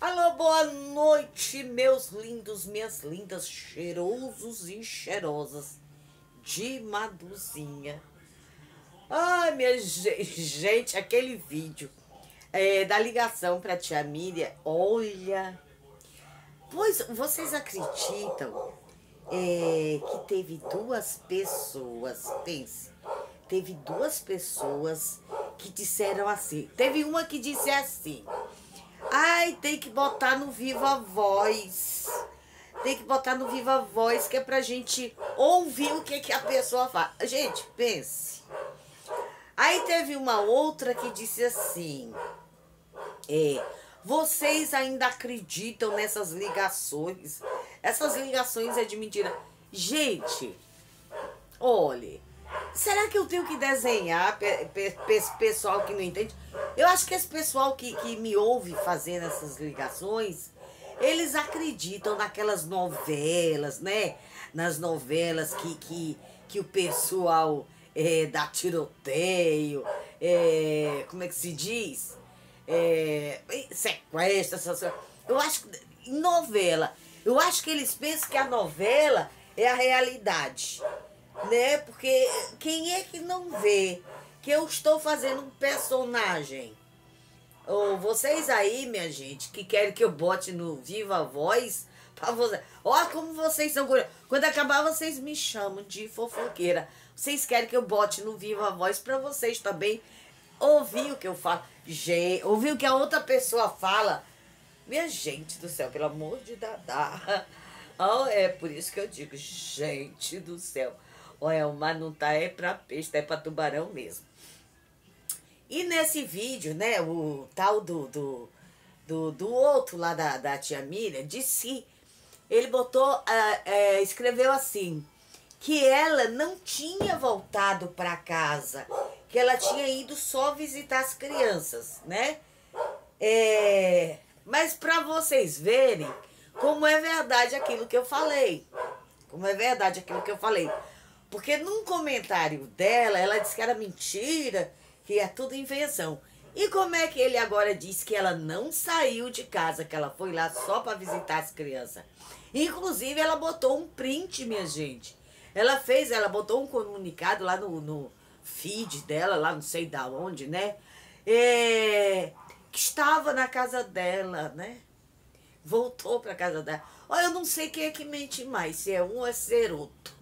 Alô, boa noite, meus lindos, minhas lindas, cheirosos e cheirosas de Maduzinha. Ai, minha gente, aquele vídeo é, da ligação para tia Miriam, olha. Pois vocês acreditam é, que teve duas pessoas, pense, teve duas pessoas que disseram assim. Teve uma que disse assim. Ai, tem que botar no Viva Voz. Tem que botar no Viva Voz, que é pra gente ouvir o que, que a pessoa fala. Gente, pense. Aí teve uma outra que disse assim: É, vocês ainda acreditam nessas ligações? Essas ligações é de mentira. Gente, olhe, será que eu tenho que desenhar pessoal que não entende? Eu acho que esse pessoal que, que me ouve fazendo essas ligações, eles acreditam naquelas novelas, né? Nas novelas que, que, que o pessoal é, dá tiroteio, é, como é que se diz? É, sequestra, essas. Eu acho que novela, eu acho que eles pensam que a novela é a realidade, né? Porque quem é que não vê que eu estou fazendo um personagem. Ou vocês aí, minha gente, que querem que eu bote no Viva Voz, para você. Olha como vocês são. Quando acabar, vocês me chamam de fofoqueira. Vocês querem que eu bote no Viva Voz para vocês também ouvir o que eu falo. Gente, ouvir o que a outra pessoa fala. Minha gente do céu, pelo amor de Dadá. Oh, é por isso que eu digo, gente do céu. Olha, o mar não tá é pra peixe, é pra tubarão mesmo. E nesse vídeo, né, o tal do, do, do, do outro lá da, da tia Miriam disse ele botou, é, escreveu assim, que ela não tinha voltado para casa, que ela tinha ido só visitar as crianças, né? É, mas para vocês verem como é verdade aquilo que eu falei, como é verdade aquilo que eu falei. Porque num comentário dela, ela disse que era mentira, que é tudo invenção. E como é que ele agora disse que ela não saiu de casa, que ela foi lá só para visitar as crianças? Inclusive, ela botou um print, minha gente. Ela fez, ela botou um comunicado lá no, no feed dela, lá não sei da onde, né? É, que estava na casa dela, né? Voltou para casa dela. Olha, eu não sei quem é que mente mais, se é um ou é outro.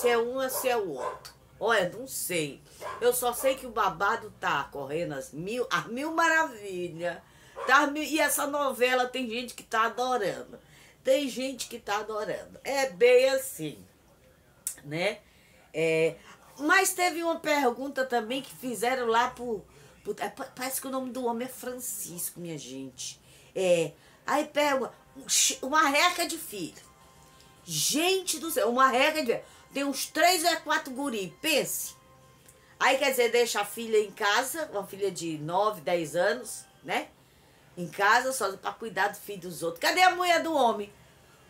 Se é um ou se é o outro. Olha, não sei. Eu só sei que o babado tá correndo as mil, as mil maravilhas. Tá, e essa novela tem gente que tá adorando. Tem gente que tá adorando. É bem assim, né? É, mas teve uma pergunta também que fizeram lá pro é, parece que o nome do homem é Francisco, minha gente. É, aí pega uma reca de filho. Gente do céu, uma reca de filho. Tem uns três ou quatro guri, pense. Aí quer dizer, deixa a filha em casa, uma filha de 9, 10 anos, né? Em casa, só para cuidar do filho dos outros. Cadê a mulher do homem?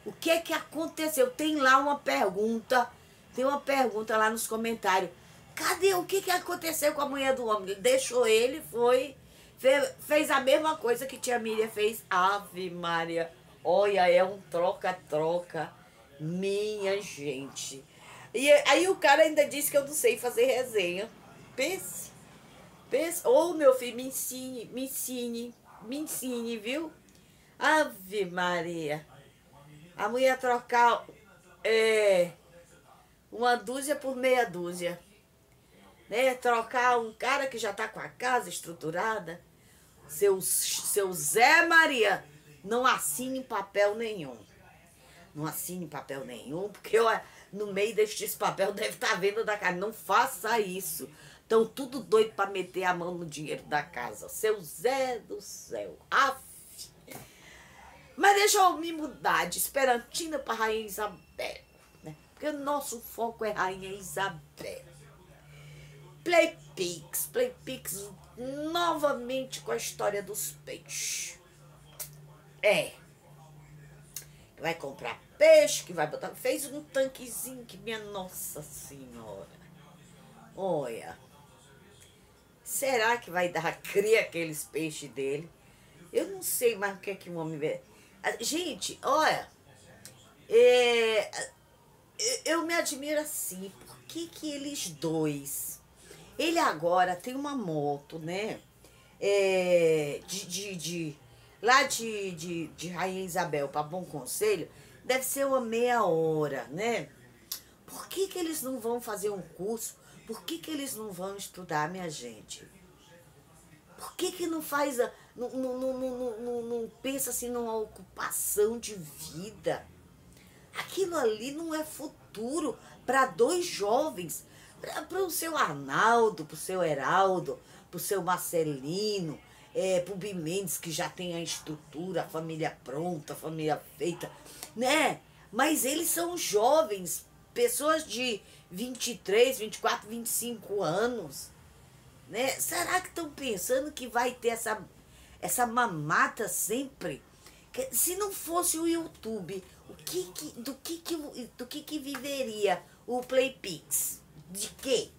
O que é que aconteceu? Tem lá uma pergunta, tem uma pergunta lá nos comentários. Cadê? O que, que aconteceu com a mulher do homem? Deixou ele, foi, fez, fez a mesma coisa que tia Miriam fez. Ave Maria, olha, é um troca-troca. Minha gente. E aí o cara ainda disse que eu não sei fazer resenha. Pense. Pense. Ô, oh, meu filho, me ensine, me ensine, me ensine, viu? Ave Maria. A mulher trocar é, uma dúzia por meia dúzia. Né? Trocar um cara que já tá com a casa estruturada. Seu, seu Zé Maria, não assine papel nenhum. Não assine papel nenhum, porque eu no meio destes papel deve estar tá vendo da casa. Não faça isso. Estão tudo doido para meter a mão no dinheiro da casa. Seu Zé do céu. Aff. Mas deixa eu me mudar de Esperantina para Rainha Isabel. Né? Porque o nosso foco é Rainha Isabel. Playpix. Playpix novamente com a história dos peixes. É. Vai comprar peixe que vai botar. Fez um tanquezinho que, minha Nossa Senhora. Olha. Será que vai dar cria aqueles peixes dele? Eu não sei mais o que é que um homem vê. Gente, olha, é, eu me admiro assim, por que que eles dois, ele agora tem uma moto, né, é, de, de, de, lá de, de, de Rainha Isabel para Bom Conselho, deve ser uma meia hora, né, por que que eles não vão fazer um curso, por que que eles não vão estudar, minha gente? Por que que não faz, não, não, não, não, não pensa assim numa ocupação de vida? Aquilo ali não é futuro para dois jovens, para o seu Arnaldo, para o seu Heraldo, para o seu Marcelino, é, Bimendes, que já tem a estrutura, a família pronta, a família feita, né? Mas eles são jovens, pessoas de 23, 24, 25 anos, né? Será que estão pensando que vai ter essa, essa mamata sempre? Se não fosse o YouTube, o que, que, do, que, que, do que, que viveria o Playpix? De quê?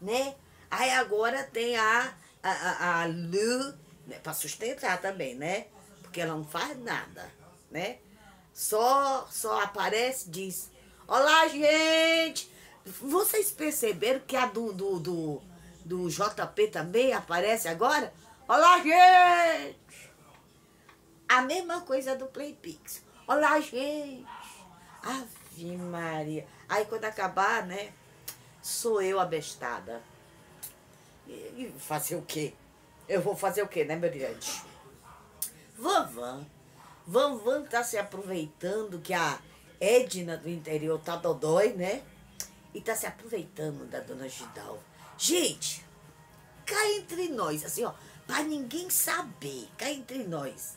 Né? Aí agora tem a, a, a, a Lu, né? para sustentar também, né? Porque ela não faz nada, né? Só, só aparece, diz, olá gente! Vocês perceberam que a do, do, do, do JP também aparece agora? Olá gente! A mesma coisa do Playpix. Olá, gente! Ave Maria. Aí quando acabar, né? Sou eu a bestada. E fazer o quê? Eu vou fazer o quê, né, meu diante? Vanvan. Vanvan tá se aproveitando que a Edna do interior tá dodói, né? E tá se aproveitando da dona Gidalva. Gente, cá entre nós, assim, ó, pra ninguém saber, cá entre nós.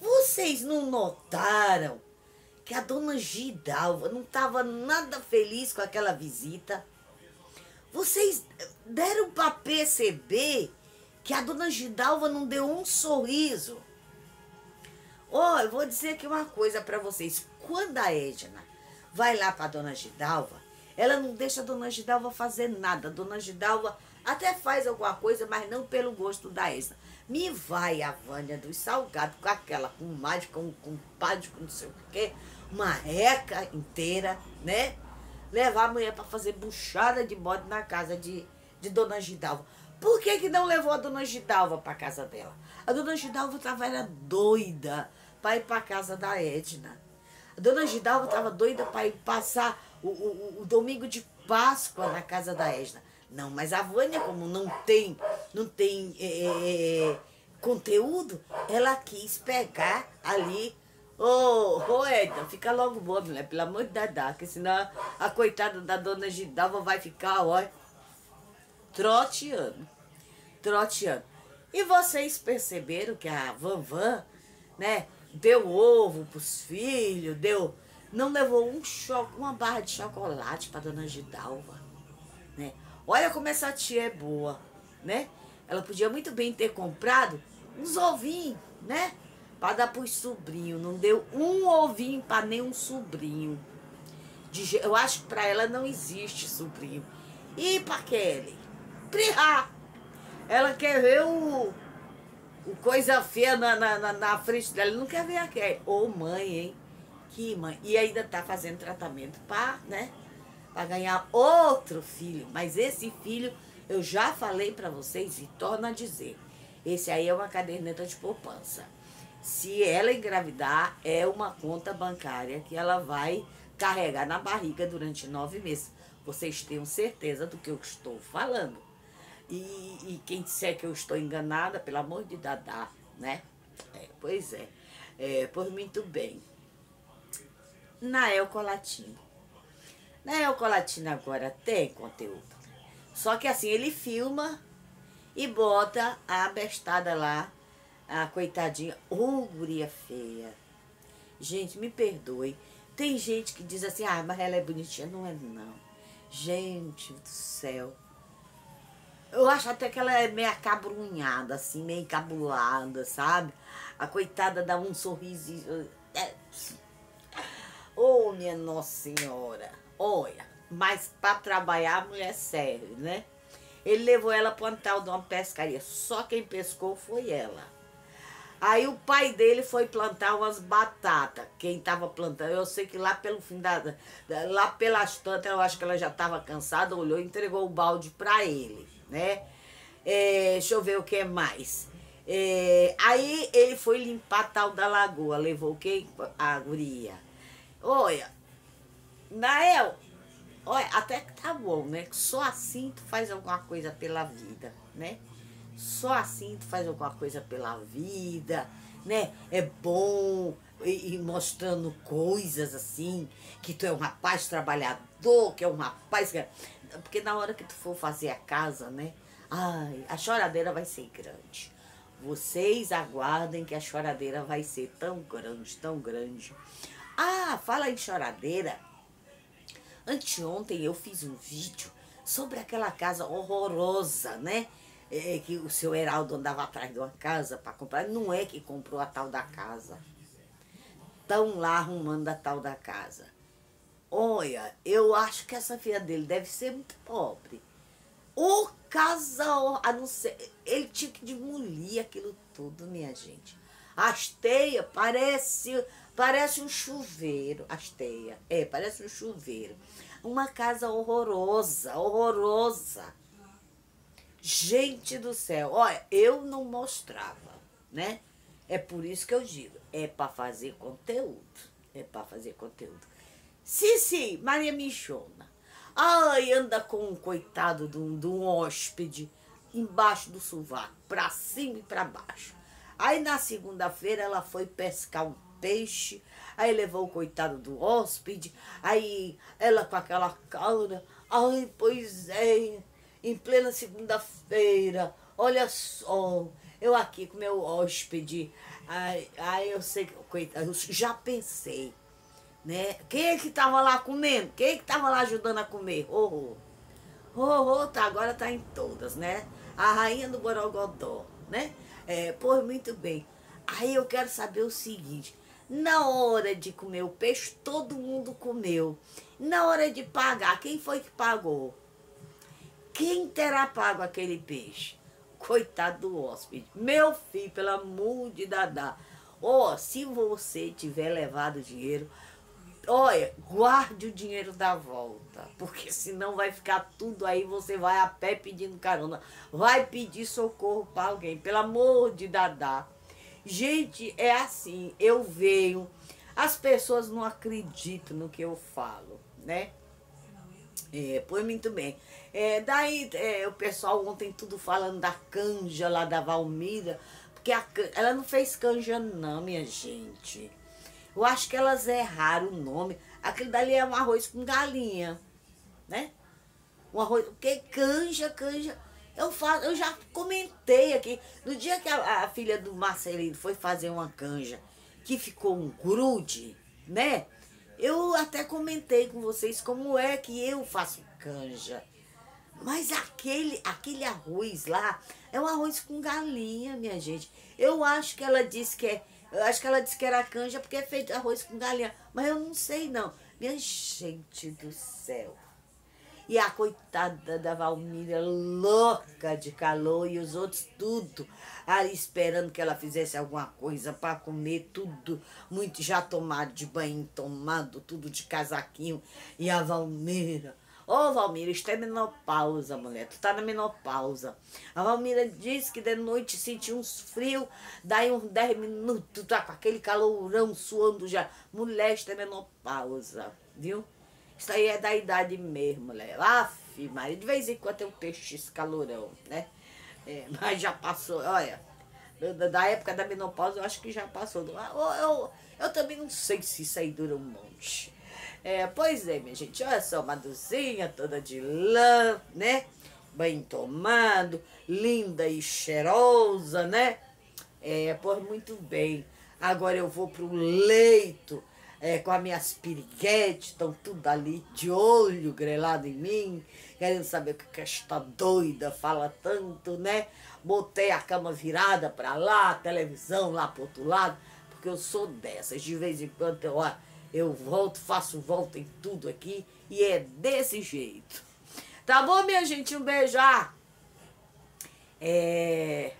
Vocês não notaram que a dona Gidalva não estava nada feliz com aquela visita? Vocês deram para perceber que a dona Gidalva não deu um sorriso? Oh, eu vou dizer aqui uma coisa para vocês. Quando a Edna vai lá para a dona Gidalva, ela não deixa a dona Gidalva fazer nada. A dona Gidalva até faz alguma coisa, mas não pelo gosto da Edna. Me vai a Vânia dos salgados com aquela, com mágica, com, com padre, com não sei o quê, uma reca inteira, né? Levar a mulher para fazer buchada de bode na casa de, de Dona Gidalva. Por que, que não levou a Dona Gidalva para casa dela? A Dona Gidalva estava era doida para ir para casa da Edna. A Dona Gidalva estava doida para ir passar o, o, o domingo de Páscoa na casa da Edna. Não, mas a Vânia, como não tem, não tem é, é, é conteúdo, ela quis pegar ali. Ô, oh, oh, Edna, fica logo boa, mulher, pelo amor de Deus, que senão a coitada da dona Gidalva vai ficar, ó, troteando. Troteando. E vocês perceberam que a Van Van, né, deu ovo pros filhos, deu. Não levou um cho uma barra de chocolate pra dona Gidalva, né? Olha como essa tia é boa, né? Ela podia muito bem ter comprado uns ovinhos, né? Para dar para os sobrinhos. Não deu um ovinho para nenhum sobrinho. Eu acho que para ela não existe sobrinho. E para Kelly? Prihá! Ela quer ver o, o coisa feia na, na, na, frente dela. Não quer ver a Kelly. Ô mãe, hein? Que mãe. E ainda tá fazendo tratamento para, né? para ganhar outro filho. Mas esse filho, eu já falei para vocês e torno a dizer, esse aí é uma caderneta de poupança. Se ela engravidar, é uma conta bancária que ela vai carregar na barriga durante nove meses. Vocês tenham certeza do que eu estou falando. E, e quem disser que eu estou enganada, pelo amor de Dadá, né? É, pois é. é. Pois muito bem. Nael Colatinho. Na né, Elcolatina agora tem conteúdo. Só que assim, ele filma e bota a bestada lá, a coitadinha, ô guria feia. Gente, me perdoe. Tem gente que diz assim, ah, mas ela é bonitinha. Não é não. Gente do céu. Eu acho até que ela é meio acabrunhada, assim, meio encabulada, sabe? A coitada dá um sorriso. É. Ô, oh, minha Nossa Senhora. Olha, mas para trabalhar a mulher serve, né? Ele levou ela para um tal de uma pescaria. Só quem pescou foi ela. Aí o pai dele foi plantar umas batatas. Quem estava plantando, eu sei que lá pelo fim da, da lá pelas tantas, eu acho que ela já estava cansada, olhou e entregou o balde para ele, né? É, deixa eu ver o que mais. É, aí ele foi limpar tal da lagoa, levou o que? A guria. Olha, Nael, olha, até que tá bom, né? Só assim tu faz alguma coisa pela vida, né? Só assim tu faz alguma coisa pela vida, né? É bom e, mostrando coisas assim, que tu é um rapaz trabalhador, que é um rapaz que... É, porque na hora que tu for fazer a casa, né? Ai, a choradeira vai ser grande. Vocês aguardem que a choradeira vai ser tão grande, tão grande. Ah, fala em choradeira. Anteontem eu fiz um vídeo sobre aquela casa horrorosa, né? É, que o seu Heraldo andava atrás de uma casa para comprar. Não é que comprou a tal da casa. Estão lá arrumando a tal da casa. Olha, eu acho que essa filha dele deve ser muito pobre. O casal, a não ser, ele tinha que demolir aquilo tudo, minha gente. As teias parece, parece um chuveiro, as teias, é, parece um chuveiro. Uma casa horrorosa, horrorosa. Gente do céu, olha, eu não mostrava, né? É por isso que eu digo, é para fazer conteúdo, é para fazer conteúdo. Sim, sim, Maria Michona, Ai, anda com um coitado de um, de um hóspede embaixo do sovaco, para cima e para baixo. Aí na segunda-feira ela foi pescar um peixe, aí levou o coitado do hóspede, aí ela com aquela cara, ai, pois é, em plena segunda-feira, olha só, eu aqui com meu hóspede, aí, aí eu sei coitado, eu já pensei, né? Quem é que tava lá comendo? Quem é que tava lá ajudando a comer? Oh, oh, oh, tá, agora tá em todas, né? A rainha do Borogodó, né? É, pois muito bem. Aí eu quero saber o seguinte, na hora de comer o peixe, todo mundo comeu. Na hora de pagar, quem foi que pagou? Quem terá pago aquele peixe? Coitado do hóspede. Meu filho, pelo amor de Dadá. Ó, oh, se você tiver levado dinheiro, olha, guarde o dinheiro da volta, porque senão vai ficar tudo aí, você vai a pé pedindo carona, vai pedir socorro para alguém, pelo amor de Dadá. Gente, é assim, eu venho, as pessoas não acreditam no que eu falo, né? É, pois muito bem. É, daí é, o pessoal ontem tudo falando da canja lá da Valmira, porque a, ela não fez canja não, minha gente. Eu acho que elas erraram o nome. Aquele dali é um arroz com galinha, né? Um arroz, que canja, canja. Eu, faço, eu já comentei aqui, no dia que a, a filha do Marcelino foi fazer uma canja, que ficou um grude, né? Eu até comentei com vocês como é que eu faço canja. Mas aquele, aquele arroz lá é um arroz com galinha, minha gente. Eu acho que ela disse que é eu acho que ela disse que era canja porque é feito arroz com galinha. Mas eu não sei, não. Minha gente do céu. E a coitada da Valmíria louca de calor e os outros tudo ali esperando que ela fizesse alguma coisa para comer, tudo muito já tomado de banho, tomado tudo de casaquinho. E a Valmira Ô, oh, Valmira, isso é menopausa, mulher. Tu tá na menopausa. A Valmira disse que de noite sentiu uns frios, daí uns 10 minutos, tá com aquele calorão suando já. Mulher, isso é menopausa, viu? Isso aí é da idade mesmo, mulher. Aff, Maria, de vez em quando um peixe esse calorão, né? É, mas já passou, olha, da, época da menopausa eu acho que já passou. Eu, eu, eu também não sei se isso aí dura um monte. É, pois é, minha gente, olha só, uma dozinha toda de lã, né? Bem tomado, linda e cheirosa, né? É, pois muito bem. Agora eu vou pro leito é, com as minhas piriguetes, estão tudo ali de olho grelado em mim, querendo saber o que, que esta doida fala tanto, né? Botei a cama virada para lá, a televisão lá pro outro lado, porque eu sou dessas. De vez em quando eu, ó, eu volto, faço volta em tudo aqui e é desse jeito. Tá bom, minha gente? Um beijar. É...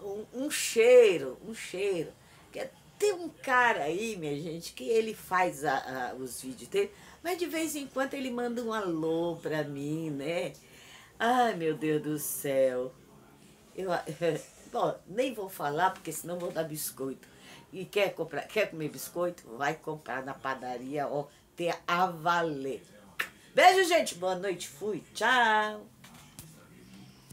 um, um cheiro, um cheiro. Que tem um cara aí, minha gente, que ele faz a, a, os vídeos dele, mas de vez em quando ele manda um alô pra mim, né? Ai, meu Deus do céu. Eu, bom, nem vou falar, porque senão vou dar biscoito. E quer, comprar, quer comer biscoito? Vai comprar na padaria, ó, ter a valer. Beijo, gente. Boa noite. Fui. Tchau.